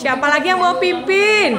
Siapa lagi yang mau pimpin?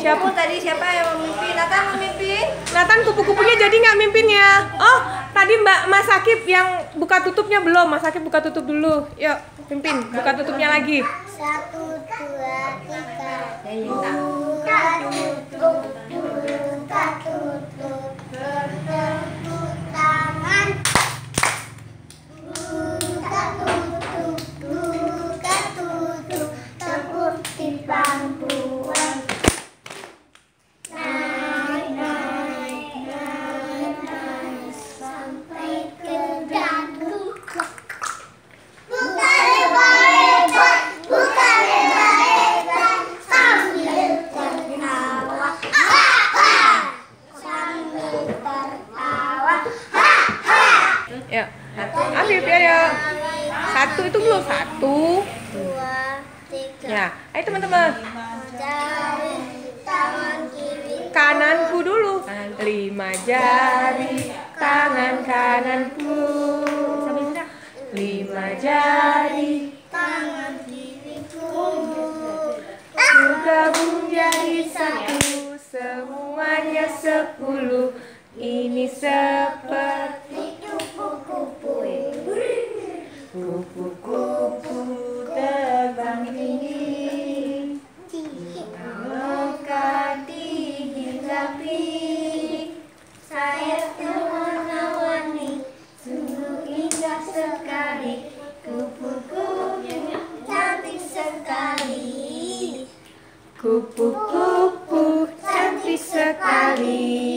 Siapa tadi siapa yang memimpin? Nathan memimpin? Nathan kupu-kupunya jadi nggak mimpinnya? Oh, tadi Mbak Mas Akib yang buka tutupnya belum. Mas Akib buka tutup dulu. Yuk, pimpin. Buka tutupnya lagi. Satu, dua, tiga. Ya. Afif ya, ya. Satu itu belum satu. Dua, tiga. Ya, ayo teman-teman. Jari tangan kiri. Kananku dulu. Lima jari tangan kananku. Lima jari Tangan kiriku. Bergabung jadi satu Semuanya sepuluh Ini seperti Pupuk-pupuk cantik sekali.